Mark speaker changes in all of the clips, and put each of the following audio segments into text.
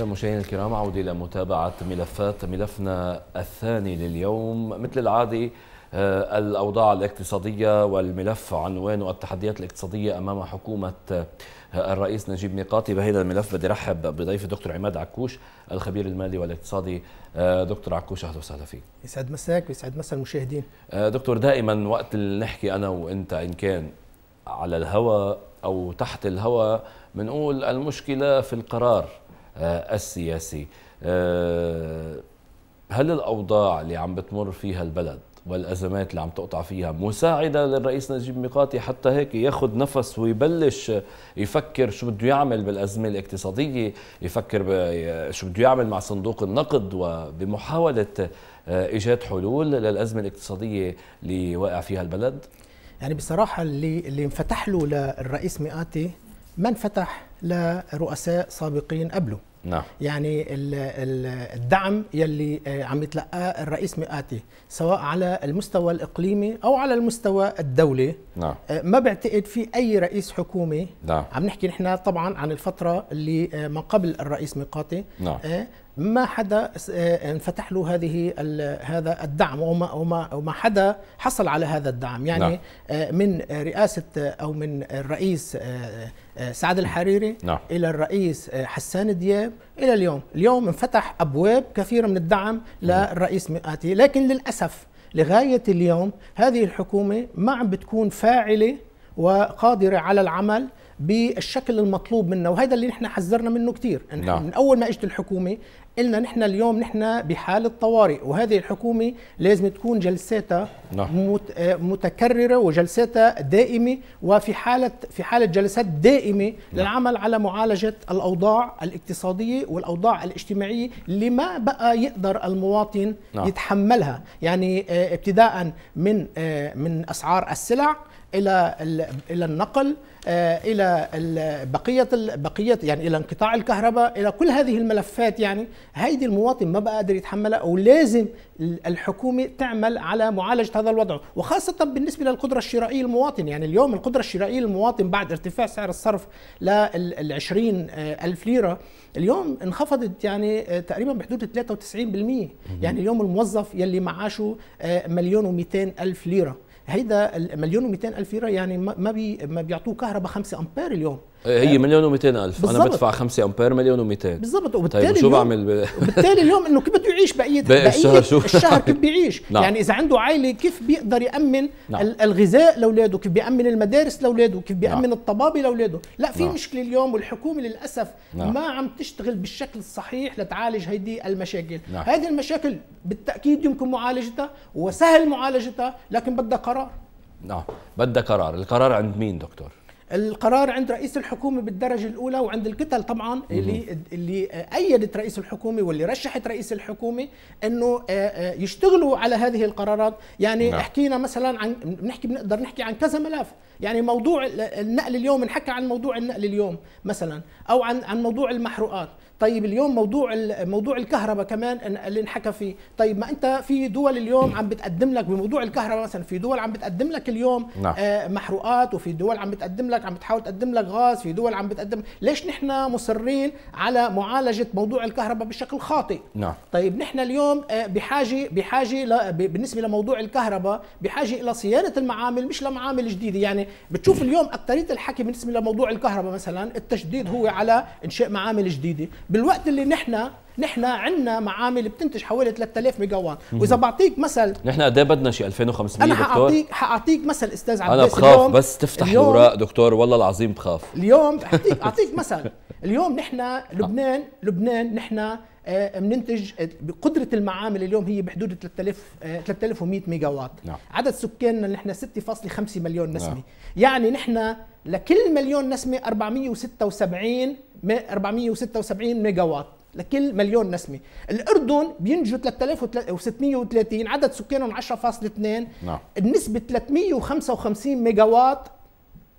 Speaker 1: إذا مشاهدينا الكرام عودة إلى متابعة ملفات ملفنا الثاني لليوم. مثل العادة آه، الأوضاع الاقتصادية والملف عنوانه التحديات الاقتصادية أمام حكومة آه، الرئيس نجيب ميقاتي. بهذا الملف بدي رحب بضيف دكتور عماد عكوش الخبير المالي والاقتصادي. آه، دكتور عكوش أهلا وسهلا فيك.
Speaker 2: يسعد مساك ويسعد مسا المشاهدين.
Speaker 1: دكتور دائما وقت اللي نحكي أنا وأنت إن كان على الهواء أو تحت الهواء بنقول المشكلة في القرار. السياسي. هل الأوضاع اللي عم بتمر فيها البلد والأزمات اللي عم تقطع فيها مساعدة للرئيس نجيب ميقاتي حتى هيك ياخذ نفس ويبلش يفكر شو بده يعمل بالأزمة الاقتصادية يفكر شو بده يعمل مع صندوق النقد وبمحاولة آه، إيجاد حلول للأزمة الاقتصادية اللي واقع فيها البلد؟
Speaker 2: يعني بصراحة اللي اللي انفتح له للرئيس ميقاتي ما انفتح لرؤساء سابقين قبله. نعم. يعني الدعم يلي آه، عم يتلقاه الرئيس مئاتي سواء على المستوى الإقليمي أو على المستوى الدولي. نعم. آه، ما بعتقد في أي رئيس حكومه نعم. عم نحكي نحن طبعا عن الفترة اللي آه، ما قبل الرئيس ميقاتي. نعم. ما حدا انفتح له هذه هذا الدعم وما وما وما حدا حصل على هذا الدعم يعني نعم. من رئاسة أو من الرئيس سعد الحريري نعم. إلى الرئيس حسان دياب إلى اليوم اليوم انفتح أبواب كثيرة من الدعم للرئيس مئاتي لكن للأسف لغاية اليوم هذه الحكومة ما عم بتكون فاعلة وقادرة على العمل بالشكل المطلوب منا وهذا اللي نحن حذرنا منه كثير نعم. من أول ما إجت الحكومة قلنا نحن اليوم نحن بحاله طوارئ وهذه الحكومة لازم تكون جلساتها نعم. متكررة وجلساتها دائمة وفي حاله في حالة جلسات دائمة نعم. للعمل على معالجة الأوضاع الاقتصادية والأوضاع الاجتماعية اللي ما بقى يقدر المواطن نعم. يتحملها يعني آه، ابتداء من آه، من أسعار السلع إلى إلى النقل آه، إلى بقية بقية يعني إلى انقطاع الكهرباء إلى كل هذه الملفات يعني هيدي المواطن ما بقى قادر يتحملها ولازم الحكومة تعمل على معالجة هذا الوضع. وخاصة بالنسبة للقدرة الشرائية للمواطن يعني اليوم القدرة الشرائية للمواطن بعد ارتفاع سعر الصرف لل 20 آه، ألف ليرة اليوم انخفضت يعني آه، تقريبا بحدود 93% يعني اليوم الموظف يلي معاشه مليون و200 ألف ليرة. هيدا المليون و200 ألف ليرة يعني ما بي ما بيعطوه كهرباء 5 أمبير اليوم.
Speaker 1: هي مليون و200 ألف. أنا بدفع 5 أمبير مليون و200
Speaker 2: بالضبط. وبالتالي طيب شو بعمل؟ ب... وبالتالي اليوم إنه كيف بده يعيش بقيه
Speaker 1: بقية الشهر شو؟
Speaker 2: الشهر كيف بيعيش؟ نعم. يعني إذا عنده عائلة كيف بيقدر يأمن نعم. الغذاء لأولاده؟ كيف بيأمن المدارس لأولاده؟ كيف بيأمن نعم. الطبابة لأولاده؟ لا في نعم. مشكلة اليوم والحكومة للأسف نعم. ما عم تشتغل بالشكل الصحيح لتعالج هيدي المشاكل. نعم. هذه المشاكل بالتأكيد يمكن معالجتها وسهل معالجتها لكن بدها قرار.
Speaker 1: نعم. بدها قرار. القرار عند مين دكتور؟
Speaker 2: القرار عند رئيس الحكومة بالدرجة الأولى وعند الكتل طبعا اللي اللي أيدت رئيس الحكومة واللي رشحت رئيس الحكومة إنه آه، آه، يشتغلوا على هذه القرارات. يعني نعم. حكينا مثلا عن بنحكي بنقدر نحكي عن كذا ملف. يعني موضوع النقل اليوم نحكى عن موضوع النقل اليوم مثلا أو عن عن موضوع المحروقات. طيب اليوم موضوع موضوع الكهرباء كمان اللي انحكى فيه. طيب ما أنت في دول اليوم عم بتقدم لك بموضوع الكهرباء مثلا في دول عم بتقدم لك اليوم نعم. آه محروقات وفي دول عم بتقدم لك عم بتحاول تقدم لك غاز في دول عم بتقدم. ليش نحن مصرين على معالجة موضوع الكهرباء بشكل خاطئ؟ نعم. طيب نحن اليوم آه بحاجه بحاجة بالنسبة لموضوع الكهرباء بحاجة إلى صيانة المعامل مش لمعامل جديدة. يعني بتشوف اليوم اكثريه الحكي بالنسبة لموضوع الكهرباء مثلا التشديد هو على إنشاء معامل جديدة. بالوقت اللي نحن نحن عندنا معامل بتنتج حوالي 3000 ميجا وات وإذا بعطيك مثل
Speaker 1: نحن قد إيه بدنا شيء 2500
Speaker 2: أنا حاعطيك حأعطيك مثل أستاذ
Speaker 1: عباس أنا بخاف بس تفتح الاوراق دكتور والله العظيم بخاف.
Speaker 2: اليوم اعطيك اعطيك مثل. اليوم نحن لبنان لبنان نحن بننتج آه، بقدرة المعامل اليوم هي بحدود 3000 3100 ميجا وات نعم. عدد سكاننا نحن 6.5 مليون نسمة. نعم. يعني نحن لكل مليون نسمة 476 476 ميجا وات لكل مليون نسمة الأردن بينتجوا 3630 عدد سكانهم 10.2 نعم. النسبة 355 ميجا وات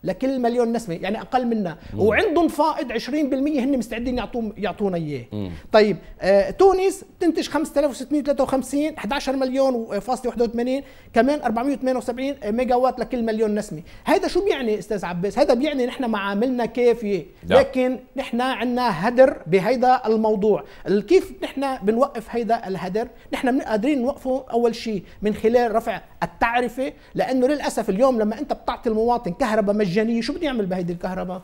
Speaker 2: لكل مليون نسمة يعني أقل منا وعندهم فائض 20% هن مستعدين يعطون يعطونا إياه. طيب آه تونس تنتج 5653 11 مليون فاصل 81 كمان 478 ميجا وات لكل مليون نسمة. هذا شو بيعني أستاذ عباس؟ هذا بيعني نحن معاملنا كافية. لكن نحن عندنا هدر بهيدا الموضوع. كيف نحن بنوقف هيدا الهدر؟ نحن قادرين نوقفه أول شيء من خلال رفع التعرفة لأنه للأسف اليوم لما أنت بتعطي المواطن كهرباء مجانية. شو بده يعمل بهيدي الكهرباء؟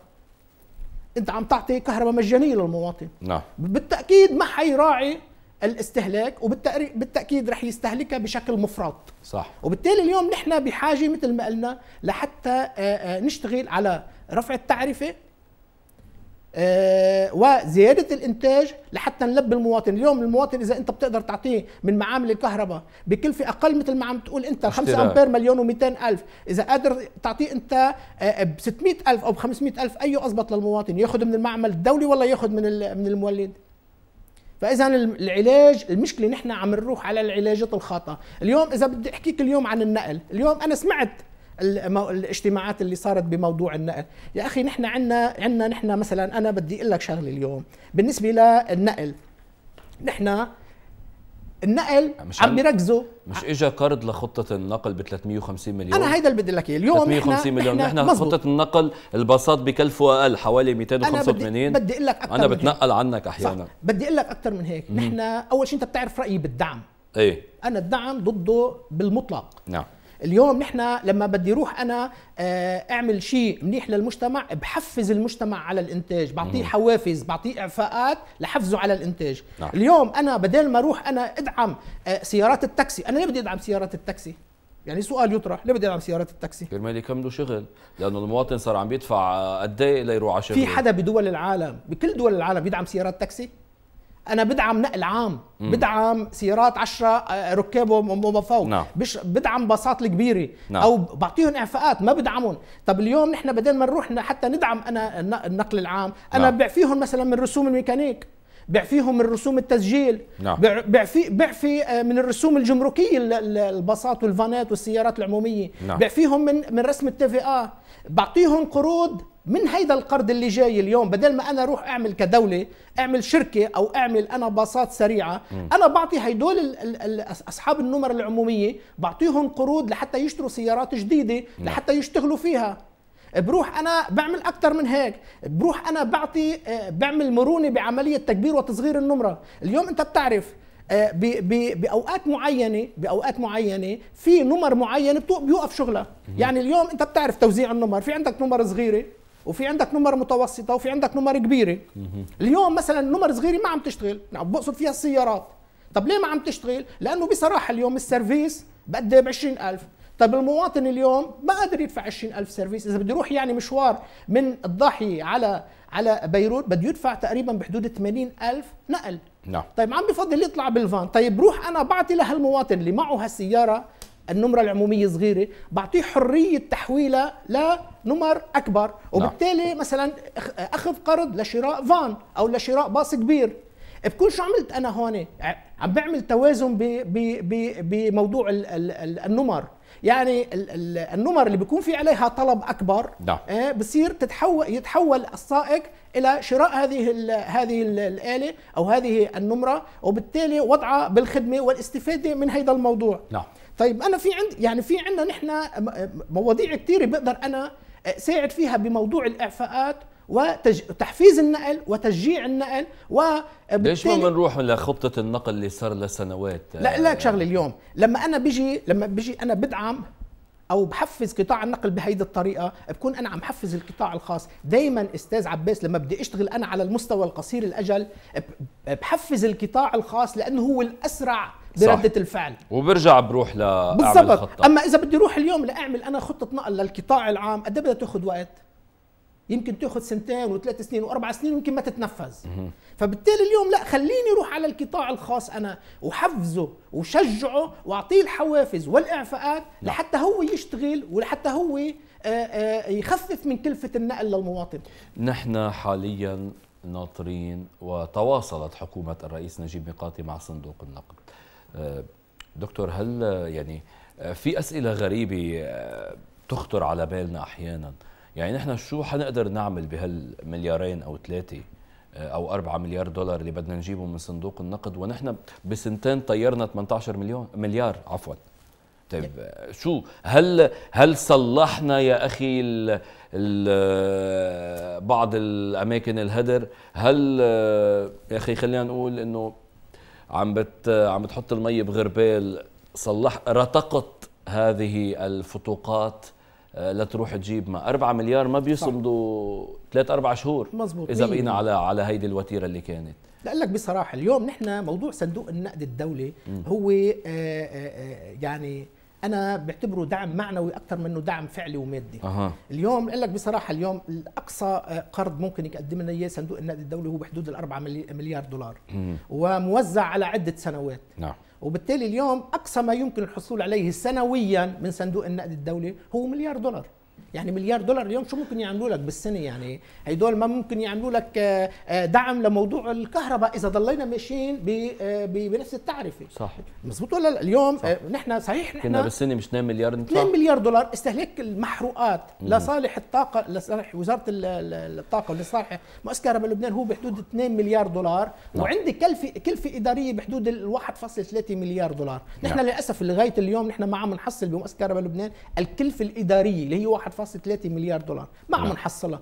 Speaker 2: أنت عم تعطي كهرباء مجانية للمواطن.
Speaker 1: نعم.
Speaker 2: بالتأكيد ما حيراعي الاستهلاك وبالتاكيد رح يستهلكها بشكل مفرط.
Speaker 1: صح.
Speaker 2: وبالتالي اليوم نحن بحاجة مثل ما قلنا لحتى نشتغل على رفع التعرفة آه، وزيادة الإنتاج لحتى نلبي المواطن. اليوم المواطن إذا أنت بتقدر تعطيه من معامل الكهرباء بكلفه أقل مثل ما عم تقول أنت 5 آمبير مليون و200 ألف. إذا قادر تعطيه أنت آه، ب 600 ألف أو ب 500 ألف أي اضبط للمواطن. ياخذ من المعمل الدولي ولا ياخذ من من المولد؟ فإذا العلاج المشكلة نحن عم نروح على العلاجات الخاطئة. اليوم إذا بدي أحكيك اليوم عن النقل اليوم أنا سمعت الاجتماعات اللي صارت بموضوع النقل. يا أخي نحن عندنا عندنا نحن مثلا أنا بدي أقول لك شغلة اليوم. بالنسبة للنقل نحن النقل مش عم بيركزوا.
Speaker 1: مش اجى قرض لخطة النقل ب 350 مليون؟
Speaker 2: أنا هيدا اللي بدي لك إياه. اليوم
Speaker 1: 350 مليون. نحن خطة النقل الباصات بكلفوا أقل حوالي 285
Speaker 2: أنا بدي, بدي أقول لك أكثر
Speaker 1: أنا بتنقل عنك أحيانا. صح.
Speaker 2: بدي أقول لك أكثر من هيك. نحن أول شيء أنت بتعرف رأيي بالدعم.
Speaker 1: إيه.
Speaker 2: أنا الدعم ضده بالمطلق.
Speaker 1: نعم.
Speaker 2: اليوم نحن لما بدي روح أنا آه، أعمل شيء منيح للمجتمع بحفز المجتمع على الإنتاج بعطيه حوافز بعطيه إعفاءات لحفزه على الإنتاج. نعم. اليوم أنا بدل ما أروح أنا أدعم آه، سيارات التاكسي. أنا ليه بدي أدعم سيارات التاكسي؟ يعني سؤال يطرح ليه بدي أدعم سيارات التاكسي؟
Speaker 1: كرمال يكملوا شغل؟ لأنه المواطن صار عم بيدفع قد إيه ليروح على شغله.
Speaker 2: في حدا بدول العالم بكل دول العالم بيدعم سيارات تاكسي؟ أنا بدعم نقل عام مم. بدعم سيارات 10 آه، ركاب وما فوق نعم. بش بدعم باصات الكبيرة نعم. أو بعطيهم إعفاءات ما بدعمهم طب اليوم نحن بدل ما نروح حتى ندعم أنا النقل العام أنا نعم. بعفيهم مثلا من رسوم الميكانيك بعفيهم من رسوم التسجيل
Speaker 1: نعم.
Speaker 2: بعفي بعفي آه، من الرسوم الجمركية الباصات والفانات والسيارات العمومية نعم. بعفيهم من من رسم التي في بعطيهم قروض من هيدا القرض اللي جاي اليوم بدل ما أنا أروح أعمل كدولة أعمل شركة أو أعمل أنا باصات سريعة م. أنا بعطي هيدول أصحاب النمر العمومية بعطيهم قروض لحتى يشتروا سيارات جديدة م. لحتى يشتغلوا فيها. بروح أنا بعمل أكثر من هيك. بروح أنا بعطي آه، بعمل مرونة بعملية تكبير وتصغير النمرة. اليوم أنت بتعرف آه، بأوقات معينة بأوقات معينة في نمر معينه بيوقف شغلها يعني اليوم أنت بتعرف توزيع النمر في عندك نمر صغيرة وفي عندك نمر متوسطة وفي عندك نمر كبيرة. اليوم مثلا نمر صغيرة ما عم تشتغل. نعم بقصد فيها السيارات. طب ليه ما عم تشتغل؟ لأنه بصراحة اليوم السيرفيس بقد ب 20000 طب المواطن اليوم ما قادر يدفع 20000 service. إذا بده يروح يعني مشوار من الضاحيه على على بيروت بده يدفع تقريبا بحدود 80000 نقل.
Speaker 1: نعم.
Speaker 2: طيب عم بفضل يطلع بالفان. طيب بروح أنا بعطي لهالمواطن اللي معه هالسيارة النمرة العمومية صغيرة بعطيه حرية تحويلها لنمر أكبر. نعم. وبالتالي مثلا أخذ قرض لشراء فان أو لشراء باص كبير. بكون شو عملت أنا هون؟ عم بعمل توازن بموضوع النمر. يعني النمر اللي بيكون في عليها طلب أكبر
Speaker 1: نعم.
Speaker 2: آه، بصير تتحول يتحول السائق إلى شراء هذه هذه الآلة أو هذه النمرة. وبالتالي وضعها بالخدمة والاستفادة من هذا الموضوع.
Speaker 1: نعم.
Speaker 2: طيب أنا في عند يعني في عندنا نحن مواضيع كثيره بقدر أنا ساعد فيها بموضوع الإعفاءات وتحفيز النقل وتشجيع النقل و
Speaker 1: ليش ما بنروح لخطه النقل اللي صار لها سنوات؟
Speaker 2: لا لك شغلة اليوم. لما أنا بيجي لما بيجي أنا بدعم أو بحفز قطاع النقل بهيدي الطريقة بكون أنا عم حفز القطاع الخاص. دائما أستاذ عباس لما بدي أشتغل أنا على المستوى القصير الأجل بحفز القطاع الخاص لأنه هو الأسرع برده الفعل.
Speaker 1: وبرجع بروح ل
Speaker 2: بالضبط. أما إذا بدي أروح اليوم لأعمل أنا خطة نقل للقطاع العام قد إيه بدها تاخذ وقت؟ يمكن تاخذ سنتين وثلاث سنين وأربع سنين ويمكن ما تتنفذ. فبالتالي اليوم لا خليني أروح على القطاع الخاص أنا وحفزه وشجعه وأعطيه الحوافز والإعفاءات نعم. لحتى هو يشتغل ولحتى هو آه، آه، يخفف من كلفة النقل للمواطن.
Speaker 1: نحن حاليا ناطرين وتواصلت حكومة الرئيس نجيب ميقاتي مع صندوق النقد. دكتور هل يعني في أسئلة غريبة تخطر على بالنا أحيانا؟ يعني نحن شو حنقدر نعمل بهالمليارين أو ثلاثة آه، أو 4 مليار دولار اللي بدنا نجيبه من صندوق النقد ونحن بسنتين طيرنا 18 مليون مليار عفوا. طيب شو هل هل صلحنا يا أخي ال ال بعض الأماكن الهدر؟ هل يا أخي خلينا نقول إنه عم بت عم بتحط المي بغربال صلح رتقت هذه الفتوقات لتروح تجيب ما 4 مليار ما بيصمدوا ثلاث أربع شهور
Speaker 2: مزبوط
Speaker 1: إذا بقينا على على هيدي الوتيرة اللي كانت.
Speaker 2: لأقول لك بصراحة اليوم نحن موضوع صندوق النقد الدولي هو آآ آآ يعني أنا بعتبره دعم معنوي أكثر منه دعم فعلي ومادي. أه. اليوم أقول لك بصراحة اليوم اقصى قرض ممكن يقدم لنا إياه صندوق النقد الدولي هو بحدود الأربعة مليار دولار. مم. وموزع على عدة سنوات. نعم. وبالتالي اليوم أقصى ما يمكن الحصول عليه سنويا من صندوق النقد الدولي هو مليار دولار. يعني مليار دولار اليوم شو ممكن يعملوا لك بالسنة يعني هدول ما ممكن يعملوا لك آه، آه، دعم لموضوع الكهرباء إذا ضلينا ماشيين آه، بنفس التعرفة
Speaker 1: صح
Speaker 2: مزبوط ولا لا اليوم صح. نحن صحيح نحن
Speaker 1: كنا بالسنة مش 2 مليار
Speaker 2: ندفع 2 مليار دولار استهلاك المحروقات مم. لصالح الطاقة لصالح وزارة الطاقة ولصالح مؤسسة كهرباء لبنان هو بحدود 2 مليار دولار نعم. وعندي كلفة كلفة إدارية بحدود ال 1.3 مليار دولار نحن نعم. للأسف لغاية اليوم نحن ما عم نحصل بمؤسسة كهرباء لبنان الكلفة الإدارية اللي هي 1.3 مليار دولار ما عم نعم. نحصلها.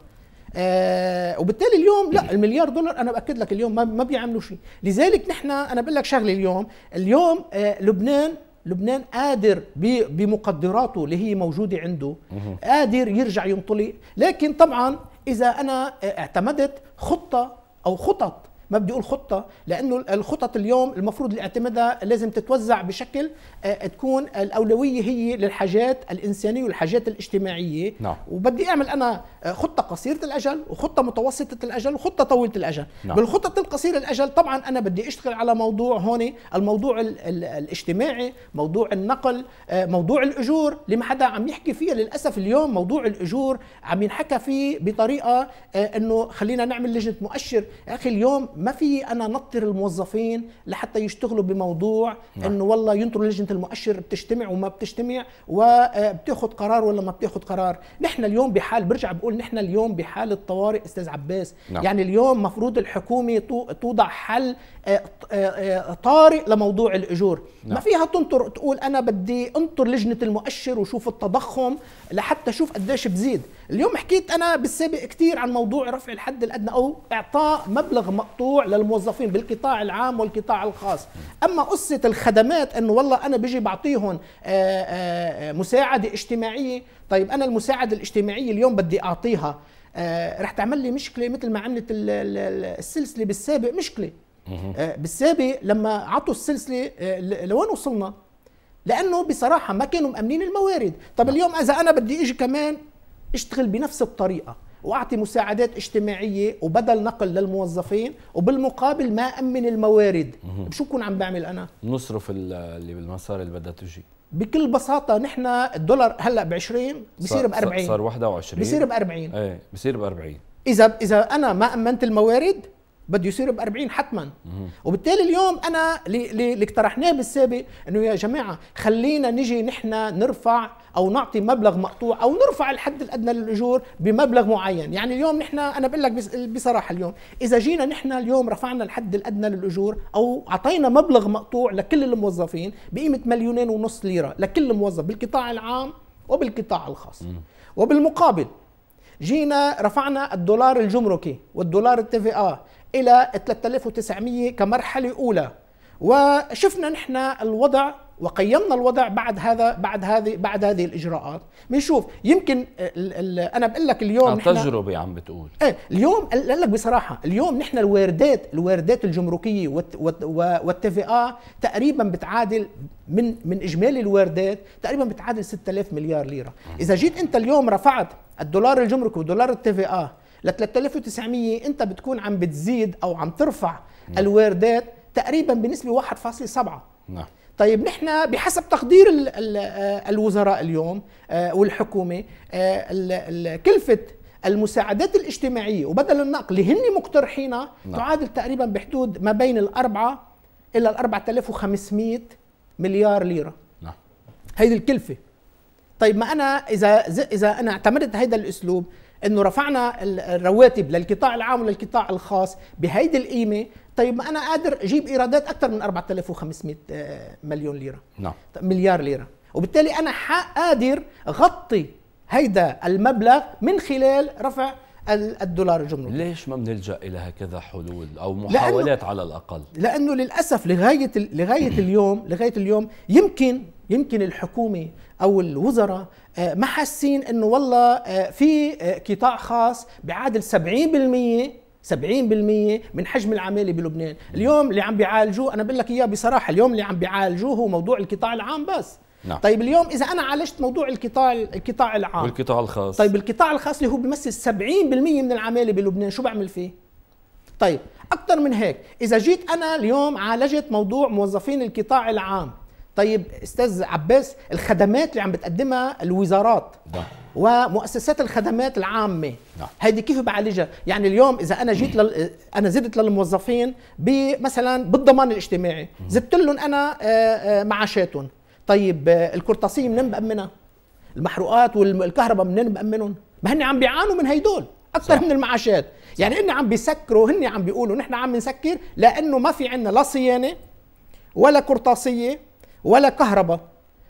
Speaker 2: آه وبالتالي اليوم لا المليار دولار أنا بأكد لك اليوم ما, ما بيعملوا شيء. لذلك نحن أنا بقول لك شغلة اليوم اليوم آه لبنان لبنان قادر بمقدراته اللي هي موجودة عنده قادر يرجع ينطلق. لكن طبعا إذا أنا اعتمدت خطة أو خطط ما بدي أقول خطة لأنه الخطط اليوم المفروض اللي اعتمدها لازم تتوزع بشكل آه، تكون الأولوية هي للحاجات الإنسانية والحاجات الاجتماعية نعم. وبدي أعمل أنا آه، خطة قصيرة الأجل وخطة متوسطة الأجل وخطة طويلة الأجل نعم. بالخطه القصيرة الأجل طبعا أنا بدي أشتغل على موضوع هون الموضوع ال ال الاجتماعي موضوع النقل آه، موضوع الأجور اللي ما حدا عم يحكي فيها للأسف اليوم موضوع الأجور عم ينحكى فيه بطريقة إنه خلينا نعمل لجنة مؤشر يا أخي اليوم ما في أنا نطر الموظفين لحتى يشتغلوا بموضوع نعم. إنه والله ينطروا لجنة المؤشر بتجتمع وما بتجتمع وبتاخذ قرار ولا ما بتاخذ قرار نحن اليوم بحال برجع بقول نحن اليوم بحاله طوارئ أستاذ عباس نعم. يعني اليوم مفروض الحكومة توضع حل آه، آه، آه، طارئ لموضوع الأجور نعم. ما فيها تنطر تقول أنا بدي أنطر لجنة المؤشر وشوف التضخم لحتى أشوف قديش بزيد اليوم حكيت أنا بالسابق كثير عن موضوع رفع الحد الأدنى أو إعطاء مبلغ مقطوع للموظفين بالقطاع العام والقطاع الخاص أما قصة الخدمات إنه والله أنا بيجي بعطيهم مساعدة اجتماعية طيب أنا المساعدة الاجتماعية اليوم بدي أعطيها رح تعمل لي مشكلة مثل ما عملت السلسلة بالسابق مشكلة آه، بالسابق لما عطوا السلسلة آه، لوين وصلنا؟ لأنه بصراحة ما كانوا مأمنين الموارد، طب نعم. اليوم إذا أنا بدي إجي كمان اشتغل بنفس الطريقة واعطي مساعدات اجتماعية وبدل نقل للموظفين وبالمقابل ما أمن الموارد. شو بكون عم بعمل أنا؟
Speaker 1: نصرف اللي بالمسار اللي بدها تجي.
Speaker 2: بكل بساطة نحن الدولار هلأ ب 20 بصير ب 40
Speaker 1: صار 21
Speaker 2: بصير ب 40
Speaker 1: إيه بصير ب 40
Speaker 2: اذا إذا أنا ما أمنت الموارد بده يصير ب 40 حتما. وبالتالي اليوم أنا اللي اقترحناه بالسابق إنه يا جماعة خلينا نجي نحن نرفع أو نعطي مبلغ مقطوع أو نرفع الحد الأدنى للأجور بمبلغ معين. يعني اليوم نحن أنا بقول لك بصراحة اليوم إذا جينا نحن اليوم رفعنا الحد الأدنى للأجور أو أعطينا مبلغ مقطوع لكل الموظفين بقيمة مليونين ونص ليرة لكل موظف بالقطاع العام وبالقطاع الخاص. وبالمقابل جينا رفعنا الدولار الجمركي والدولار التي إلى 3900 كمرحلة أولى. وشفنا نحن الوضع وقيمنا الوضع بعد هذا بعد هذه بعد هذه الإجراءات. بنشوف يمكن ال ال أنا بقول لك اليوم
Speaker 1: نحن تجربة عم بتقول.
Speaker 2: إيه اليوم قال لك بصراحة اليوم نحن الواردات الواردات الجمركية والتي تقريبا بتعادل من من إجمالي الواردات تقريبا بتعادل 6000 مليار ليرة. إذا جيت أنت اليوم رفعت الدولار الجمركي ودولار التي ل 3900 انت بتكون عم بتزيد أو عم ترفع نعم. الواردات تقريبا بنسبة 1.7 نعم طيب نحن بحسب تقدير ال ال الوزراء اليوم آه، والحكومة آه، كلفة المساعدات الاجتماعية وبدل النقل اللي هن مقترحينها نعم. تعادل تقريبا بحدود ما بين الأربعة إلى ال 4500 مليار ليرة نعم. هيدي الكلفة طيب ما أنا إذا إذا أنا اعتمدت هذا الأسلوب إنه رفعنا الرواتب للقطاع العام وللقطاع الخاص بهيدي القيمة. طيب ما أنا قادر أجيب إيرادات أكثر من 4500 آه، مليون ليرة.
Speaker 1: نعم.
Speaker 2: مليار ليرة. وبالتالي أنا قادر غطي هيدا المبلغ من خلال رفع الدولار الجمركي.
Speaker 1: ليش ما بنلجأ إلى هكذا حلول أو محاولات على الأقل؟
Speaker 2: لأنه للأسف لغاية لغاية اليوم لغاية اليوم يمكن يمكن الحكومة أو الوزراء ما حاسين إنه والله آه، في آه، قطاع خاص بيعادل 70% 70% من حجم العمالة بلبنان، اليوم اللي عم بيعالجوه أنا بقول لك إياه بصراحة اليوم اللي عم بيعالجوه هو موضوع القطاع العام بس. نعم. طيب اليوم إذا أنا عالجت موضوع القطاع القطاع العام.
Speaker 1: والقطاع الخاص.
Speaker 2: طيب القطاع الخاص اللي هو بيمثل 70% من العمالة بلبنان شو بعمل فيه؟ طيب أكثر من هيك إذا جيت أنا اليوم عالجت موضوع موظفين القطاع العام طيب أستاذ عباس الخدمات اللي عم بتقدمها الوزارات ده. نعم. ومؤسسات الخدمات العامة نعم. هيدي كيف بعالجها يعني اليوم إذا أنا جيت لل... أنا زدت للموظفين مثلا بالضمان الاجتماعي زدت لهم أنا آه، آه، معاشاتهم طيب القرطاسيه منين بأمنها المحروقات والكهرباء منين بأمنهم ما هن عم بيعانوا من هيدول أكثر من المعاشات صح. يعني هن عم بيسكروا هن عم بيقولوا نحن عم نسكر لأنه ما في عندنا لا صيانة ولا قرطاسيه ولا كهرباء.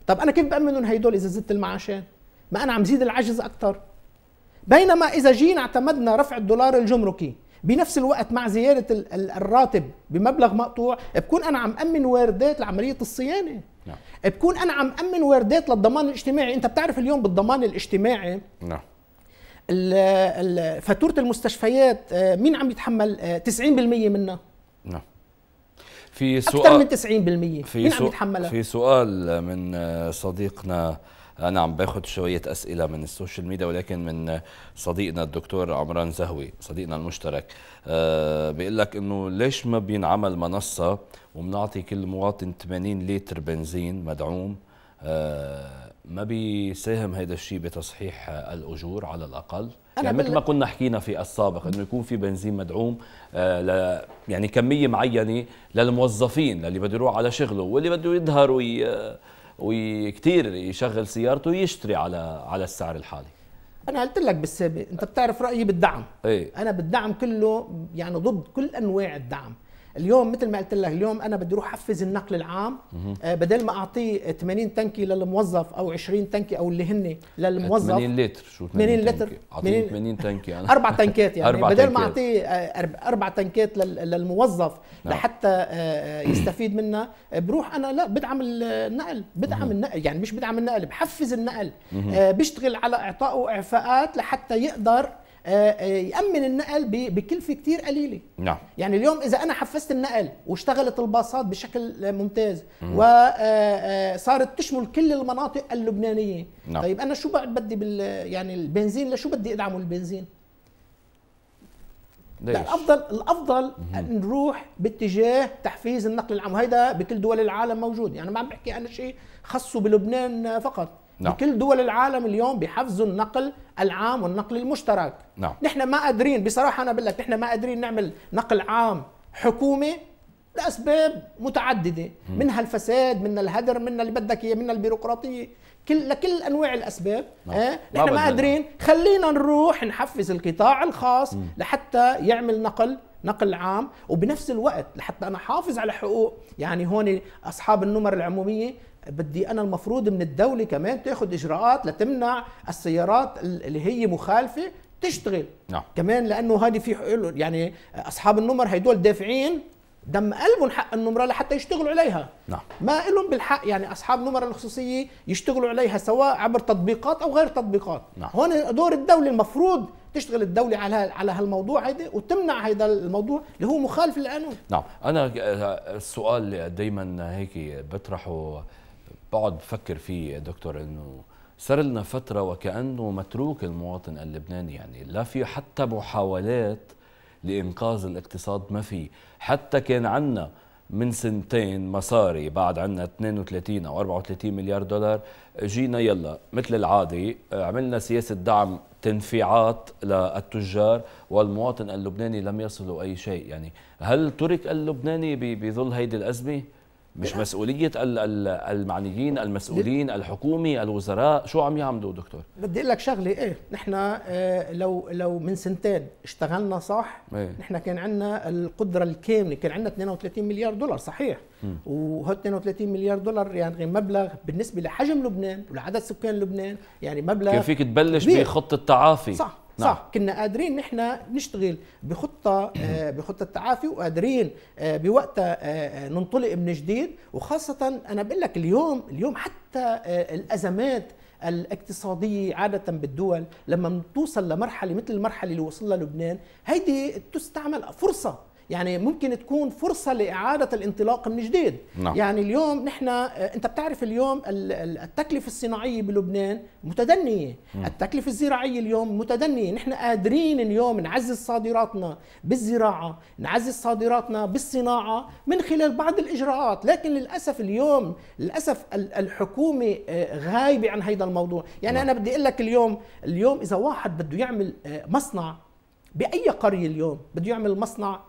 Speaker 2: طب أنا كيف بامنهم هيدول إذا زدت المعاشات؟ ما أنا عم زيد العجز أكثر بينما إذا جينا اعتمدنا رفع الدولار الجمركي بنفس الوقت مع زيادة الراتب بمبلغ مقطوع بكون أنا عم أمن واردات لعملية الصيانة. نعم. بكون أنا عم أمن واردات للضمان الاجتماعي. أنت بتعرف اليوم بالضمان الاجتماعي
Speaker 1: نعم.
Speaker 2: فاتورة المستشفيات آه، مين عم يتحمل؟ 90% آه، منها. في سؤال أكثر من 90%
Speaker 1: في مين عم يتحملها. في سؤال من آه، صديقنا أنا عم باخذ شوية أسئلة من ال social media ولكن من صديقنا الدكتور عمران زهوي صديقنا المشترك أه بيقول لك إنه ليش ما بينعمل منصة وبنعطي كل مواطن 80 لتر بنزين مدعوم؟ أه ما بيساهم هذا الشيء بتصحيح الأجور على الأقل؟ يعني مثل ما كنا حكينا في السابق إنه يكون في بنزين مدعوم آه ل يعني كمية معينة للموظفين اللي بده يروح على شغله واللي بده يظهر وي وكثير يشغل سيارته ويشتري على على السعر الحالي.
Speaker 2: أنا قلت لك بالسابق أنت بتعرف رأيي بالدعم.
Speaker 1: إيه؟
Speaker 2: أنا بالدعم كله يعني ضد كل أنواع الدعم. اليوم مثل ما قلت لك اليوم أنا بدي أروح أحفز النقل العام آه بدل ما أعطيه 80 تنكي للموظف أو 20 تنكي أو اللي هن للموظف.
Speaker 1: 80 لتر شو 80 لتر؟ 80 80 تنكي
Speaker 2: أنا. أربع تنكات يعني. أربع بدل ما أعطيه آه، أربع تنكات للموظف نعم. لحتى آه، يستفيد منها بروح أنا لا بدعم النقل بدعم النقل يعني مش بدعم النقل بحفز النقل بيشتغل على اعطائه اعفاءات لحتى يقدر يأمن النقل بكلفة كثير قليلة.
Speaker 1: نعم.
Speaker 2: يعني اليوم إذا أنا حفزت النقل واشتغلت الباصات بشكل ممتاز وصارت آه، تشمل كل المناطق اللبنانية. نعم. طيب أنا شو بعد بدي بال يعني البنزين لشو بدي أدعمه البنزين؟ لا الأفضل الأفضل أن نروح باتجاه تحفيز النقل العام وهذا بكل دول العالم موجود. يعني ما عم بحكي أنا شيء خصه بلبنان فقط. نعم. بكل دول العالم اليوم بحفزوا النقل العام والنقل المشترك
Speaker 1: نعم.
Speaker 2: نحن ما قادرين بصراحة أنا بقول لك نحن ما قادرين نعمل نقل عام حكومي لأسباب متعددة. منها الفساد منها الهدر منها اللي بدك إياه منها البيروقراطية كل لكل أنواع الأسباب نعم. آه نحن ما قادرين خلينا نروح نحفز القطاع الخاص مم. لحتى يعمل نقل نقل عام وبنفس الوقت لحتى أنا حافظ على حقوق يعني هون أصحاب النمر العمومية بدي أنا المفروض من الدولة كمان تاخذ إجراءات لتمنع السيارات اللي هي مخالفة تشتغل
Speaker 1: نعم.
Speaker 2: كمان لأنه هذه في يعني أصحاب النمر هدول دافعين دم قلبهم حق النمرة لحتى يشتغلوا عليها
Speaker 1: نعم.
Speaker 2: ما لهم بالحق يعني أصحاب النمر الخصوصية يشتغلوا عليها سواء عبر تطبيقات أو غير تطبيقات
Speaker 1: نعم.
Speaker 2: هون دور الدولة المفروض تشتغل الدولة على على هالموضوع هيدا وتمنع هذا الموضوع اللي هو مخالف للقانون
Speaker 1: نعم أنا السؤال اللي دايما هيك بطرحه بقعد بفكر فيه دكتور إنه صار لنا فترة وكأنه متروك المواطن اللبناني يعني لا في حتى محاولات لإنقاذ الاقتصاد ما في. حتى كان عندنا من سنتين مصاري بعد عندنا 32 أو 34 مليار دولار جينا يلا مثل العادي عملنا سياسة دعم تنفيعات للتجار والمواطن اللبناني لم يصلوا أي شيء. يعني هل ترك اللبناني بظل هيدي الأزمة؟ مش مسؤولية المعنيين المسؤولين الحكومي الوزراء. شو عم يعملوا دكتور؟
Speaker 2: بدي أقول لك شغلة إيه نحن آه لو لو من سنتين اشتغلنا صح إيه؟ نحن كان عندنا القدرة الكاملة كان عندنا 32 مليار دولار صحيح. وهو 32 مليار دولار يعني مبلغ بالنسبة لحجم لبنان ولعدد سكان لبنان يعني مبلغ
Speaker 1: كان فيك تبلش بخطه تعافي
Speaker 2: صح. نعم. صح كنا قادرين نحن نشتغل بخطة آه، بخطة تعافي وقادرين آه، بوقتها آه، ننطلق من جديد وخاصة أنا بقول لك اليوم اليوم حتى الأزمات الاقتصادية عادة بالدول لما توصل لمرحلة مثل المرحلة اللي وصل لها لبنان هيدي تستعمل فرصة يعني ممكن تكون فرصة لإعادة الانطلاق من جديد نعم. يعني اليوم نحن آه، أنت بتعرف اليوم التكلفة الصناعية بلبنان متدنية م. التكلفة الزراعية اليوم متدنية نحن قادرين اليوم نعزز صادراتنا بالزراعة نعزز صادراتنا بالصناعة من خلال بعض الإجراءات لكن للأسف اليوم للأسف الحكومة آه، غايبة عن هذا الموضوع يعني نعم. أنا بدي أقول لك اليوم اليوم إذا واحد بده يعمل آه، مصنع بأي قرية اليوم بده يعمل مصنع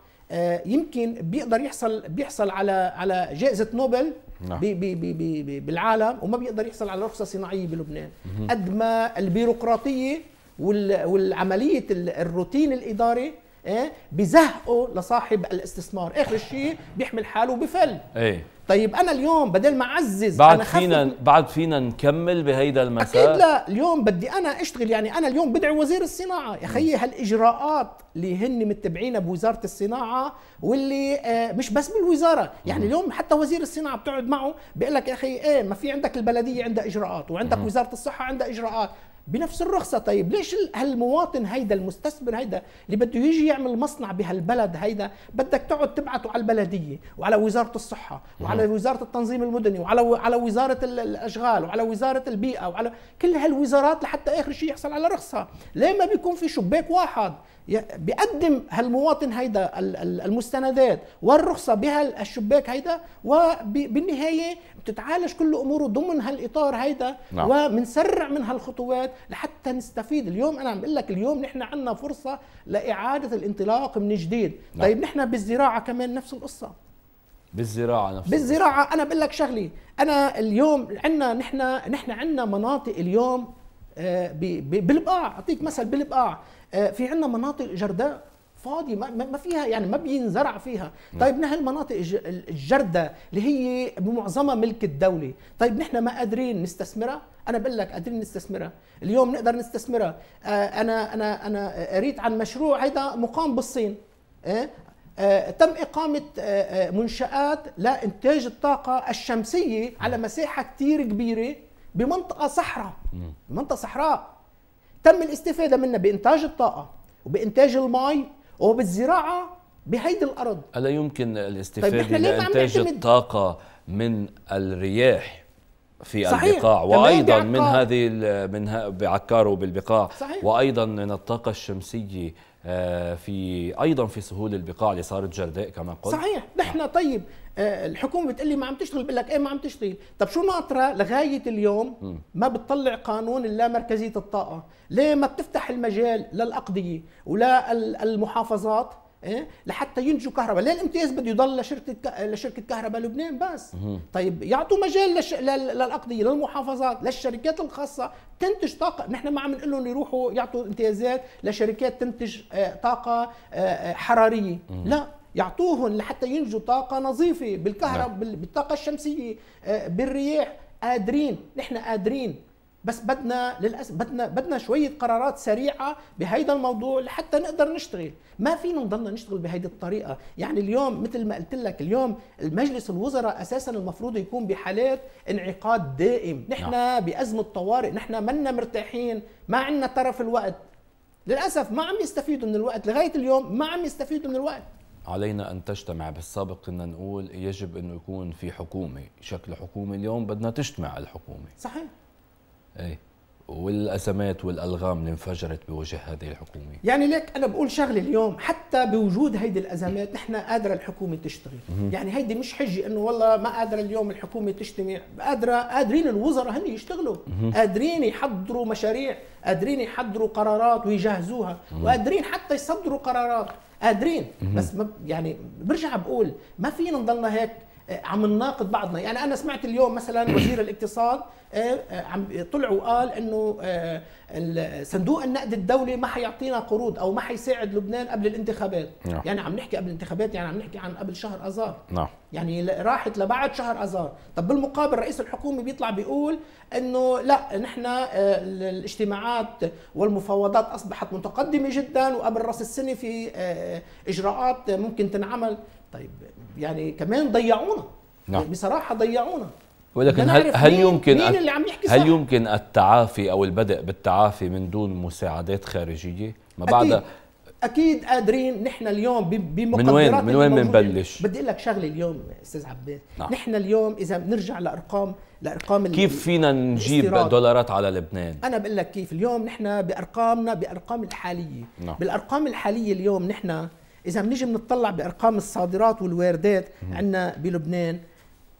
Speaker 2: يمكن بيقدر يحصل بيحصل على على جائزة نوبل نعم. بي بي بي بي بالعالم وما بيقدر يحصل على رخصة صناعية بلبنان. قد ما البيروقراطية والعملية الروتين الإداري آه، بزهقوا لصاحب الاستثمار. آخر شيء بيحمل حاله بفل
Speaker 1: إيه.
Speaker 2: طيب أنا اليوم بدل ما أعزز
Speaker 1: بعد أنا فينا بعد فينا نكمل بهيدا المسار
Speaker 2: أكيد لا اليوم بدي أنا أشتغل يعني أنا اليوم بدعي وزير الصناعة. يا خيي هالإجراءات اللي هن متبعينها بوزارة الصناعة واللي آه مش بس بالوزارة. يعني اليوم حتى وزير الصناعة بتقعد معه بيقول لك يا أخي إيه ما في عندك البلدية عندها إجراءات وعندك وزارة الصحة عندها إجراءات. بنفس الرخصة. طيب ليش هالمواطن هيدا المستثمر هيدا اللي بده يجي يعمل مصنع بهالبلد هيدا بدك تقعد تبعته على البلدية وعلى وزارة الصحة وعلى وزارة التنظيم المدني وعلى على وزارة الأشغال وعلى وزارة البيئة وعلى كل هالوزارات لحتى آخر شيء يحصل على رخصة. ليه ما بيكون في شباك واحد بيقدم هالمواطن هيدا المستندات والرخصة بهالشباك هيدا وبالنهايه بتتعالج كل أموره ضمن هالإطار هيدا نعم. وبنسرع من هالخطوات لحتى نستفيد. اليوم أنا عم بقول لك اليوم نحن عندنا فرصة لإعادة الانطلاق من جديد. نعم. طيب نحن بالزراعة كمان نفس القصة.
Speaker 1: بالزراعة نفس
Speaker 2: بالزراعة أنا بقول لك شغلي أنا اليوم عندنا نحن نحن عندنا مناطق اليوم آه، بالبقاع. أعطيك مثل بالبقاع. آه، في عندنا مناطق جرداء. فاضي ما فيها يعني ما بينزرع فيها. طيب نحن المناطق الجردة اللي هي بمعظمها ملك الدولة. طيب نحن ما قادرين نستثمرها؟ أنا بقول لك قادرين نستثمرها. اليوم نقدر نستثمرها. آه، أنا أنا أنا قريت عن مشروع هيدا مقام بالصين. إيه؟ تم إقامة منشآت لإنتاج الطاقة الشمسية على مساحة كتير كبيرة بمنطقة صحراء. منطقة صحراء. تم الاستفادة منها بإنتاج الطاقة وبإنتاج المي وبالزراعة بهيدي الأرض.
Speaker 1: ألا يمكن الاستفادة طيب لإنتاج الطاقة من الرياح في صحيح. البقاع وأيضا من هذه من بعكار وبالبقاع صحيح. وأيضا من الطاقة الشمسية آه، في أيضا في سهول البقاع اللي صارت جرداء كما قلت.
Speaker 2: صحيح. نحن طيب. آه، الحكومة بتقول لي ما عم تشتغل بقول لك إيه ما عم تشتغل؟ طب شو ناطرة لغاية اليوم ما بتطلع قانون اللامركزيه الطاقة؟ ليه ما بتفتح المجال للأقضية ولا المحافظات إيه؟ لحتى ينتجوا كهرباء؟ ليه الامتياز بده يضل لشركة ك... لشركة كهرباء لبنان بس. طيب يعطوا مجال لش... للأقضية للمحافظات للشركات الخاصة تنتج طاقة. نحن ما عم نقول لهم يروحوا يعطوا امتيازات لشركات تنتج آه، طاقة آه، آه، حرارية. لا. يعطوهم لحتى ينتجوا طاقة نظيفة بالكهرباء نعم. بالطاقة الشمسية بالرياح. قادرين نحن قادرين بس بدنا للاسف بدنا بدنا شوية قرارات سريعة بهيدا الموضوع لحتى نقدر نشتغل. ما فينا نضلنا نشتغل بهيدي الطريقة. يعني اليوم مثل ما قلت لك اليوم المجلس الوزراء أساسا المفروض يكون بحالات انعقاد دائم. نحن نعم. بأزمة طوارئ نحن منا مرتاحين ما عندنا طرف الوقت. للأسف ما عم يستفيدوا من الوقت. لغاية اليوم ما عم يستفيدوا من الوقت.
Speaker 1: علينا أن تجتمع بالسابق كنا نقول يجب إنه يكون في حكومة شكل حكومة اليوم بدنا تجتمع الحكومة.
Speaker 2: صحيح.
Speaker 1: إيه. والأزمات والألغام اللي انفجرت بوجه هذه الحكومة.
Speaker 2: يعني ليك أنا بقول شغلة اليوم حتى بوجود هيدي الأزمات نحن قادرة الحكومة تشتغل. يعني هيدي مش حجة إنه والله ما قادرة اليوم الحكومة تجتمع قادرة قادرين الوزراء هن يشتغلوا. قادرين يحضروا مشاريع قادرين يحضروا قرارات ويجهزوها. وقادرين حتى يصدروا قرارات. قادرين. بس يعني برجع بقول ما فينا نضلنا هيك عم نناقض بعضنا. يعني أنا سمعت اليوم مثلا وزير الاقتصاد عم طلع وقال إنه صندوق النقد الدولي ما حيعطينا قروض أو ما حيساعد لبنان قبل الانتخابات. نعم. يعني عم نحكي قبل الانتخابات يعني عم نحكي عن قبل شهر اذار نعم. يعني راحت لبعد شهر اذار طب بالمقابل رئيس الحكومة بيطلع بيقول إنه لا نحن آه، الاجتماعات والمفاوضات أصبحت متقدمة جدا وقبل رأس السنة في آه، إجراءات ممكن تنعمل. طيب يعني كمان ضيعونا نعم. بصراحة ضيعونا
Speaker 1: ولكن هل هل يمكن مين اللي عم يحكي هل يمكن التعافي أو البدء بالتعافي من دون مساعدات خارجية؟
Speaker 2: ما بعد أكيد قادرين نحن اليوم
Speaker 1: بمقدرات من وين من وين بنبلش؟
Speaker 2: بدي أقول لك شغلة اليوم أستاذ عباس نعم. نحن اليوم إذا بنرجع لارقام لأرقام
Speaker 1: كيف فينا نجيب الاستيراد. دولارات على لبنان؟
Speaker 2: أنا بقول لك كيف اليوم نحن بارقامنا بأرقام الحالية نعم. بالأرقام الحالية اليوم نحن إذا بنيجي بنطلع بأرقام الصادرات والواردات عندنا بلبنان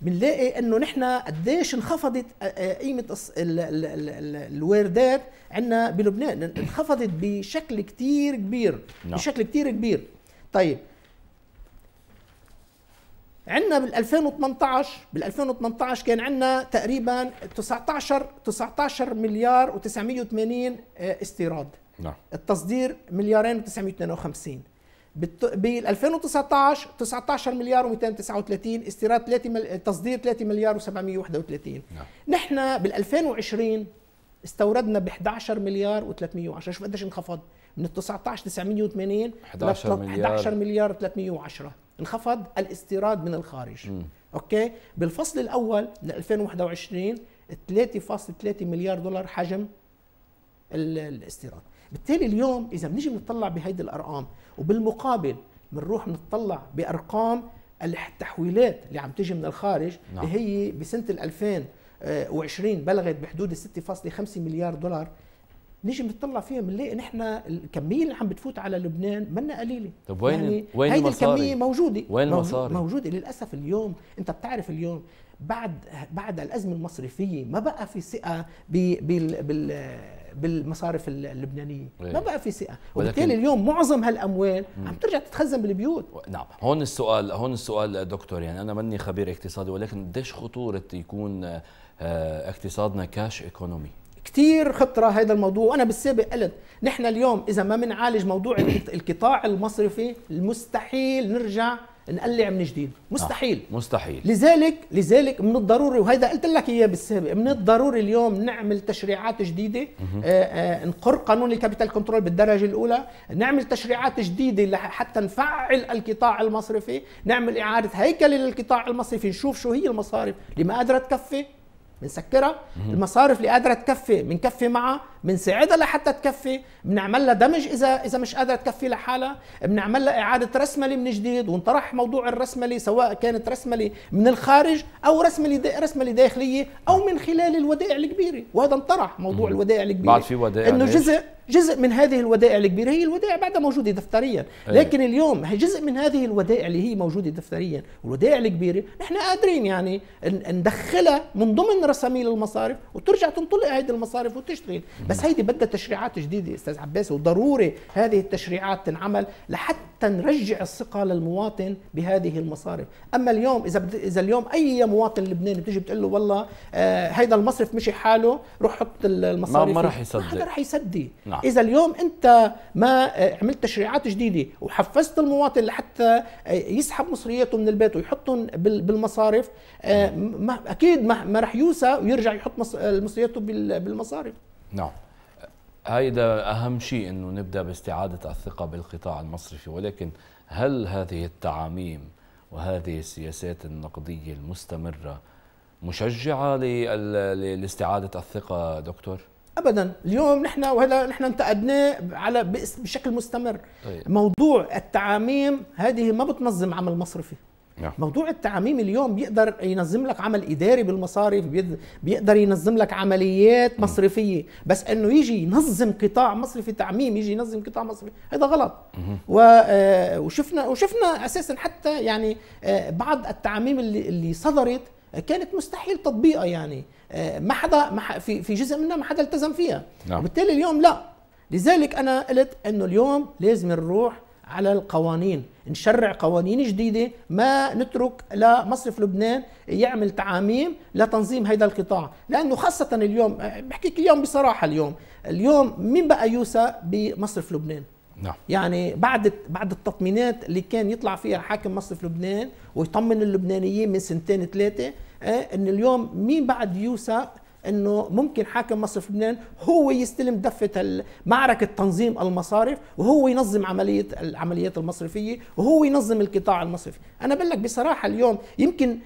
Speaker 2: بنلاقي إنه نحن قديش انخفضت آه، آه، قيمة الواردات عندنا بلبنان. انخفضت بشكل كتير كبير نعم. بشكل كتير كبير. طيب. عندنا بال 2018 بال 2018 كان عندنا تقريبا 19 19 مليار و980 آه، استيراد. نعم. التصدير مليارين و952 بال 2019 19 مليار و239 استيراد 3 مل... تصدير 3 مليار و731 نعم. نحن بال 2020 استوردنا ب 11 مليار و310 شوف قديش انخفض. من ال 19 980
Speaker 1: 11 مليار.
Speaker 2: 11 مليار 310 انخفض الاستيراد من الخارج. م. أوكي؟ بالفصل الأول من 2021 3.3 مليار دولار حجم الاستيراد. بالتالي اليوم إذا بنيجي بنطلع بهيدي الأرقام وبالمقابل بنروح نطلع بأرقام التحويلات اللي عم تيجي من الخارج نعم. اللي هي بسنة 2020 بلغت بحدود 6.5 مليار دولار. نيجي بنطلع فيها بنلاقي نحن الكمية اللي عم بتفوت على لبنان منا قليلة.
Speaker 1: طيب وين يعني وين هيدي
Speaker 2: الكمية موجودة.
Speaker 1: وين المصاري؟
Speaker 2: موجودة. للأسف اليوم أنت بتعرف اليوم بعد بعد الأزمة المصرفية ما بقى في ثقة بال بال بالمصارف اللبنانية. ما إيه. بقى في ثقة. وبالتالي اليوم معظم هالأموال عم ترجع تتخزن بالبيوت.
Speaker 1: نعم. هون السؤال هون السؤال دكتور يعني أنا ماني خبير اقتصادي ولكن قديش خطورة يكون آه، اقتصادنا كاش ايكونومي
Speaker 2: كثير خطرة هذا الموضوع. وأنا بالسابق قلت نحن اليوم إذا ما بنعالج موضوع القطاع المصرفي المستحيل نرجع نقلع من جديد. مستحيل.
Speaker 1: آه. مستحيل.
Speaker 2: لذلك لذلك من الضروري وهذا قلت لك إياه بالسابق من الضروري اليوم نعمل تشريعات جديدة. آآ آآ نقر قانون ال capital control بالدرجة الأولى. نعمل تشريعات جديدة حتى نفعل القطاع المصرفي. نعمل إعادة هيكله للقطاع المصرفي نشوف شو هي المصارف اللي ما قادره تكفي. بنسكرها المصارف اللي قادرة تكفي بنكفي معها بنساعدها لحتى تكفي بنعمل لها دمج إذا إذا مش قادرة تكفي لحالها بنعمل لها إعادة رسمله من جديد ونطرح موضوع الرسمله سواء كانت رسمله من الخارج أو رسمله رسمله داخلية أو من خلال الودائع الكبيرة. وهذا انطرح موضوع الودائع الكبيرة.
Speaker 1: بعد في ودائع
Speaker 2: إنه جزء جزء من هذه الودائع الكبيرة هي الودائع بعدها موجودة دفتريا. إيه. لكن اليوم جزء من هذه الودائع اللي هي موجودة دفتريا. والودائع الكبيرة نحن قادرين يعني ندخلها من ضمن رساميل المصارف وترجع تنطلق هذه المصارف وتشتغل. بس هيدي بدها تشريعات جديدة أستاذ عباس وضروري هذه التشريعات تنعمل لحتى نرجع الثقة للمواطن بهذه المصارف. أما اليوم إذا إذا اليوم أي مواطن لبناني بتيجي بتقول له والله آه هيدا المصرف مشي حاله روح حط المصارف
Speaker 1: ما راح يصدق.
Speaker 2: ما حدا راح يصدق. نعم. إذا اليوم أنت ما آه، عملت تشريعات جديدة وحفزت المواطن لحتى آه، يسحب مصرياته من البيت ويحطهم بالمصارف آه، ما أكيد ما راح يوسى ويرجع يحط مصرياته بالمصارف.
Speaker 1: نعم. هيدا أهم شيء إنه نبدأ باستعادة الثقة بالقطاع المصرفي ولكن هل هذه التعاميم وهذه السياسات النقدية المستمرة مشجعة لاستعادة الثقة دكتور؟
Speaker 2: ابدا. اليوم نحن وهذا نحن انتقدناه على بشكل مستمر. طيب. موضوع التعاميم هذه ما بتنظم عمل مصرفي. نعم. موضوع التعميم اليوم بيقدر ينظم لك عمل إداري بالمصارف بيقدر ينظم لك عمليات مصرفية. بس إنه يجي ينظم قطاع مصرفي تعميم يجي ينظم قطاع مصرفي هذا غلط. آه، وشفنا وشفنا أساسا حتى يعني آه، بعض التعميم اللي اللي صدرت كانت مستحيل تطبيقها يعني. آه، ما حدا ما في في جزء منها ما حدا التزم فيها. نعم. وبالتالي اليوم لا. لذلك أنا قلت إنه اليوم لازم نروح على القوانين نشرع قوانين جديدة ما نترك لمصرف لبنان يعمل تعاميم لتنظيم هذا القطاع. لأنه خاصة اليوم بحكيك اليوم بصراحة اليوم اليوم مين بقى يوسى بمصرف لبنان؟ نعم. يعني بعد بعد التطمينات اللي كان يطلع فيها حاكم مصرف لبنان ويطمن اللبنانيين من سنتين ثلاثة آه، إن اليوم مين بعد يوسى إنه ممكن حاكم مصرف لبنان هو يستلم دفة معركة تنظيم المصارف وهو ينظم عمليه العمليات المصرفية وهو ينظم القطاع المصرفي. أنا بقول لك بصراحة اليوم يمكن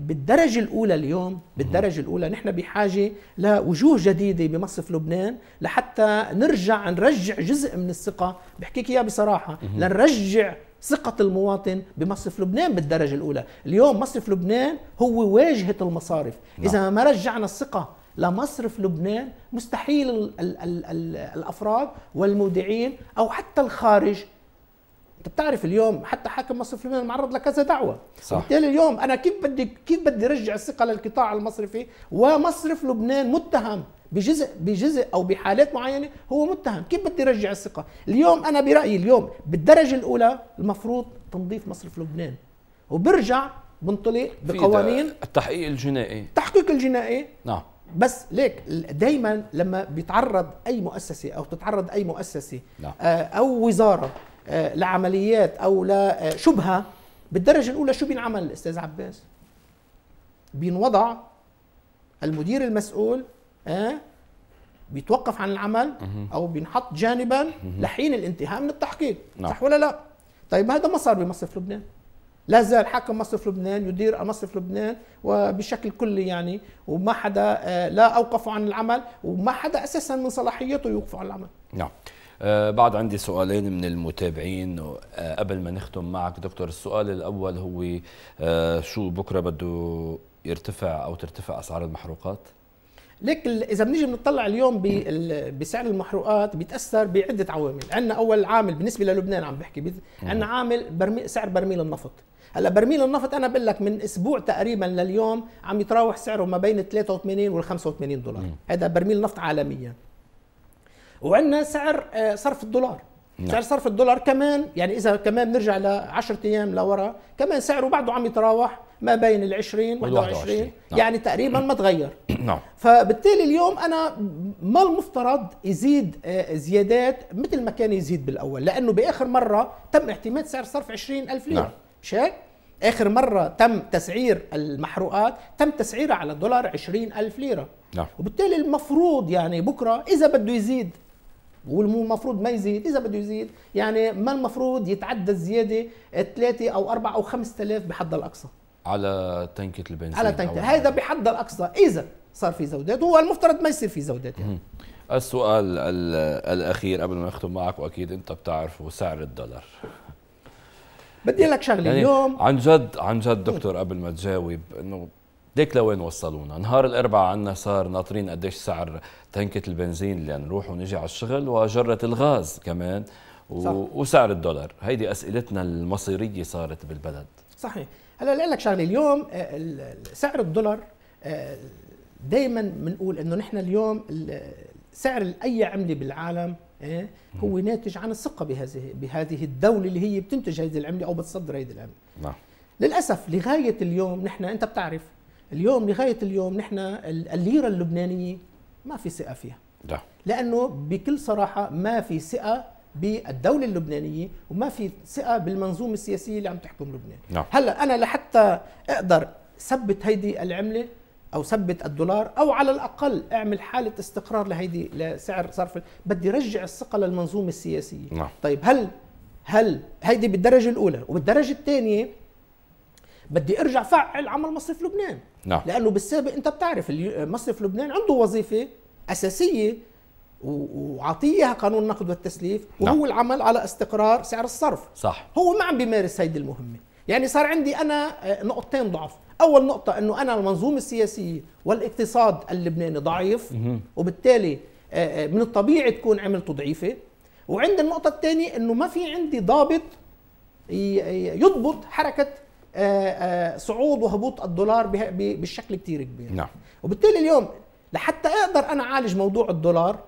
Speaker 2: بالدرجة الأولى اليوم بالدرجة الأولى نحن بحاجة لوجوه جديدة بمصرف لبنان لحتى نرجع نرجع جزء من الثقة. بحكيك اياها بصراحة. لنرجع ثقة المواطن بمصرف لبنان بالدرجة الأولى. اليوم مصرف لبنان هو واجهة المصارف. نعم. إذا ما رجعنا الثقة لمصرف لبنان مستحيل ال ال ال ال الأفراد والمودعين أو حتى الخارج. أنت بتعرف اليوم حتى حاكم مصرف لبنان معرض لكذا دعوة. صح. بالتالي اليوم أنا كيف بدي كيف بدي ارجع الثقة للقطاع المصرفي؟ ومصرف لبنان متهم. بجزء بجزء أو بحالات معينة هو متهم. كيف بدي ارجع الثقة؟ اليوم أنا برأيي اليوم بالدرجة الأولى المفروض تنظيف مصرف لبنان. وبرجع بنطلق بقوانين
Speaker 1: التحقيق الجنائي.
Speaker 2: التحقيق الجنائي. نعم. بس ليك دائما لما بيتعرض أي مؤسسة أو تتعرض أي مؤسسة نعم. آه، أو وزارة آه، لعمليات أو لشبهه بالدرجة الأولى شو بينعمل أستاذ عباس؟ بينوضع المدير المسؤول؟ بيتوقف عن العمل أو بينحط جانبا لحين الانتهاء من التحقيق. نعم. صح ولا لا؟ طيب هذا ما صار بمصرف لبنان. لا زال حاكم مصرف لبنان يدير مصرف لبنان وبشكل كلي يعني وما حدا آه، لا اوقفوا عن العمل وما حدا أساسا من صلاحيته يوقفوا عن العمل.
Speaker 1: نعم. آه بعد عندي سؤالين من المتابعين. آه قبل ما نختم معك دكتور السؤال الأول هو آه شو بكرة بده يرتفع أو ترتفع أسعار المحروقات؟
Speaker 2: ليك إذا بنيجي بنطلع اليوم بسعر المحروقات بيتأثر بعدة عوامل. عندنا أول عامل بالنسبة للبنان عم بحكي عندنا عامل برمي سعر برميل النفط. هلأ برميل النفط أنا بقول لك من أسبوع تقريبا لليوم عم يتراوح سعره ما بين 83 وال 85 دولار. هذا برميل نفط عالميا. وعندنا سعر آه، صرف الدولار. نعم. سعر صرف الدولار كمان يعني إذا كمان بنرجع ل 10 أيام لورا كمان سعره بعده عم يتراوح ما بين ال 20 21 نعم. يعني تقريبا ما تغير نعم فبالتالي اليوم أنا ما المفترض يزيد آه، زيادات مثل ما كان يزيد بالأول لأنه بآخر مرة تم اعتماد سعر صرف 20000 ليرة نعم. مش هيك؟ آخر مرة تم تسعير المحروقات تم تسعيرها على الدولار 20000 ليرة نعم. وبالتالي المفروض يعني بكرة إذا بده يزيد والمفروض ما يزيد إذا بده يزيد يعني ما المفروض يتعدى الزيادة 3 أو 4 أو 5000 بحد الأقصى
Speaker 1: على تنكة البنزين
Speaker 2: على تنكة. هذا بحد الأقصى إذا صار في زودات هو المفترض ما يصير في زودات يعني.
Speaker 1: السؤال الأخير قبل ما نختم معك وأكيد أنت بتعرف سعر الدولار.
Speaker 2: بدي لك شغلة يعني اليوم.
Speaker 1: عن جد عن جد دكتور قبل ما تجاوب إنه ديك لوين وصلونا؟ نهار الأربعاء عنا صار ناطرين قديش سعر تنكة البنزين اللي نروح ونجي على الشغل وجرة الغاز كمان. صح. وسعر الدولار. هيدي أسئلتنا المصيرية صارت بالبلد.
Speaker 2: صحيح. هلا أقول لك شغلة اليوم آه، سعر الدولار آه، دائما بنقول إنه نحن اليوم سعر أي عملة بالعالم آه، هو ناتج عن الثقة بهذه بهذه الدولة اللي هي بتنتج هذه العملة أو بتصدر هذه العملة. نعم. للأسف لغاية اليوم نحن أنت بتعرف اليوم لغاية اليوم نحن الليرة اللبنانية ما في ثقة فيها. ده. لأنه بكل صراحة ما في ثقة بالدولة اللبنانية وما في ثقة بالمنظومة السياسية اللي عم تحكم لبنان نعم. هلأ أنا لحتى أقدر ثبت هيدي العملة أو ثبت الدولار أو على الأقل أعمل حالة استقرار لهيدي لسعر صرف بدي رجع الثقة للمنظومة السياسية نعم. طيب هل هل هيدي بالدرجة الأولى وبالدرجة الثانية بدي أرجع فعل عمل مصرف لبنان نعم. لأنه بالسابق أنت بتعرف مصرف لبنان عنده وظيفة أساسية وعطيه قانون النقد والتسليف وهو نعم. العمل على استقرار سعر الصرف.
Speaker 1: صح.
Speaker 2: هو ما عم بيمارس هيدي المهمة. يعني صار عندي أنا آه، نقطتين ضعف. أول نقطة إنه أنا المنظومة السياسية والاقتصاد اللبناني ضعيف وبالتالي آه، آه، من الطبيعي تكون عملته ضعيفة. وعند النقطة الثانية إنه ما في عندي ضابط يضبط حركة صعود وهبوط الدولار بالشكل كثير كبير. نعم. وبالتالي اليوم لحتى أقدر أنا أعالج موضوع الدولار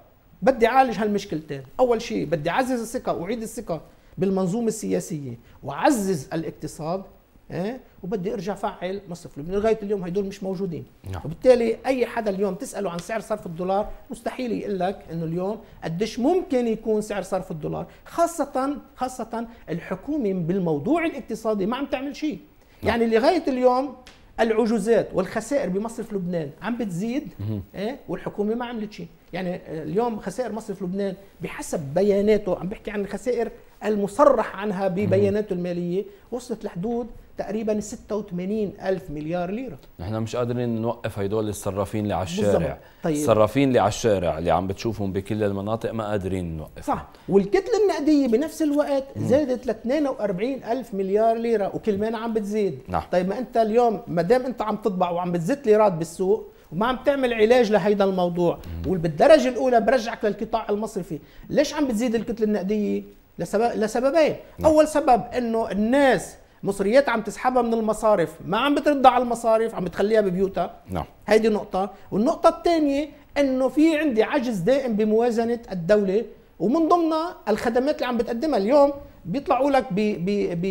Speaker 2: بدي اعالج هالمشكلتين. أول شيء بدي أعزز الثقة واعيد الثقة بالمنظومة السياسية وعزز الاقتصاد آه وبدي أرجع فعل مصرف لبنان. لغاية اليوم هدول مش موجودين. نعم. وبالتالي أي حدا اليوم تسأله عن سعر صرف الدولار مستحيل يقول لك إنه اليوم قديش ممكن يكون سعر صرف الدولار. خاصة خاصة الحكومة بالموضوع الاقتصادي ما عم تعمل شيء. نعم. يعني لغاية اليوم العجوزات والخسائر بمصرف لبنان عم بتزيد إيه؟ والحكومة ما عملت شيء. يعني اليوم خسائر مصرف لبنان بحسب بياناته عم بحكي عن الخسائر المصرح عنها ببياناته المالية وصلت لحدود تقريبا 86 ألف مليار ليرة.
Speaker 1: نحن مش قادرين نوقف هدول الصرافين اللي على الشارع. طيب. الصرافين اللي على الشارع اللي عم بتشوفهم بكل المناطق ما قادرين نوقف
Speaker 2: صح. والكتلة النقدية بنفس الوقت زادت ل 42 ألف مليار ليرة وكل عم بتزيد. نعم. طيب ما أنت اليوم ما دام أنت عم تطبع وعم بتزت ليرات بالسوق وما عم تعمل علاج لهيدا الموضوع وبالدرجة الأولى برجعك للقطاع المصرفي ليش عم بتزيد الكتلة النقدية؟ لسبب لسببين. نعم. أول سبب أنه الناس مصريات عم تسحبها من المصارف ما عم بترد على المصارف عم بتخليها ببيوتها. نعم. هيدي نقطة. والنقطة الثانية إنه في عندي عجز دائم بموازنة الدولة ومن ضمنها الخدمات اللي عم بتقدمها اليوم بيطلعوا لك ب ب ب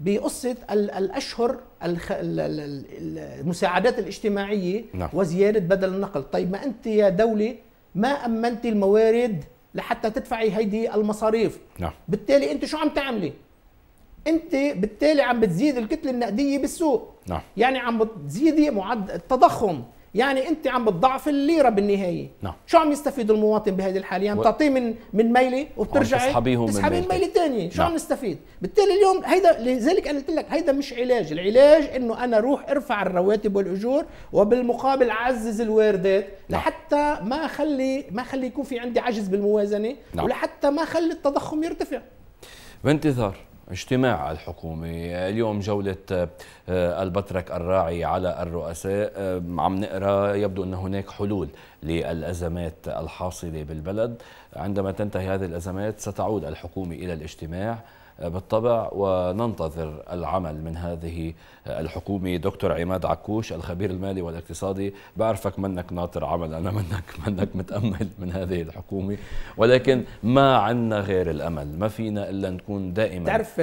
Speaker 2: بقصة الأشهر المساعدات الاجتماعية نعم. وزيادة بدل النقل. طيب ما أنت يا دولة ما أمنتي الموارد لحتى تدفعي هيدي المصاريف. نعم. بالتالي أنت شو عم تعملي؟ انت بالتالي عم بتزيد الكتلة النقدية بالسوق نعم. يعني عم بتزيدي معدل التضخم يعني انت عم بتضعف الليرة بالنهاية نعم. شو عم يستفيد المواطن بهذه الحالة يعني بتعطيه من من ميلة وبترجعي
Speaker 1: تسحبيهم
Speaker 2: تسحبي من ميلة ثانية شو نعم. عم نستفيد بالتالي اليوم هيدا لذلك أنا قلت لك هيدا مش علاج العلاج إنه أنا أروح ارفع الرواتب والأجور وبالمقابل أعزز الواردات نعم. لحتى ما اخلي ما أخلي يكون في عندي عجز بالموازنة نعم. ولحتى ما أخلي التضخم يرتفع
Speaker 1: بانتظار اجتماع الحكومة. اليوم جولة آه، البطرك الراعي على الرؤساء آه، عم نقرأ يبدو أن هناك حلول للأزمات الحاصلة بالبلد. عندما تنتهي هذه الأزمات ستعود الحكومة إلى الاجتماع. بالطبع وننتظر العمل من هذه الحكومة. دكتور عماد عكوش الخبير المالي والاقتصادي بعرفك منك ناطر عمل أنا منك منك متأمل من هذه الحكومة. ولكن ما عنا غير الأمل ما فينا إلا نكون دائما
Speaker 2: تعرف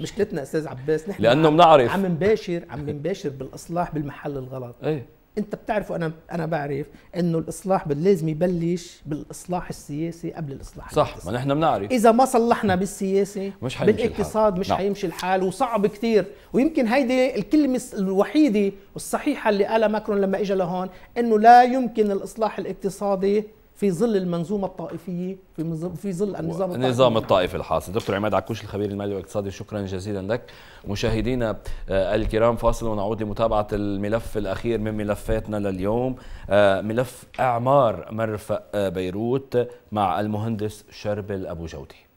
Speaker 2: مشكلتنا أستاذ عباس
Speaker 1: نحن لأنه بنعرف
Speaker 2: عم نباشر عم نباشر بالإصلاح بالمحل الغلط. إيه. انت بتعرف وأنا أنا بعرف انه الاصلاح لازم يبلش بالاصلاح السياسي قبل الاصلاح
Speaker 1: صح ما نحن بنعرف.
Speaker 2: إذا ما صلحنا بالسياسة مش بالاقتصاد مش نعم. حيمشي الحال وصعب كثير ويمكن هيدي الكلمة الوحيدة والصحيحة اللي قالها ماكرون لما اجى لهون إنه لا يمكن الإصلاح الاقتصادي في ظل المنظومة الطائفية في في ظل النظام
Speaker 1: الطائفي. النظام الطائفي الحاصل. دكتور عماد عكوش الخبير المالي والاقتصادي شكرا جزيلا لك. مشاهدينا آه، الكرام فاصل ونعود لمتابعة الملف الأخير من ملفاتنا لليوم. آه، ملف أعمار مرفأ آه، بيروت مع المهندس شربل أبو جودي.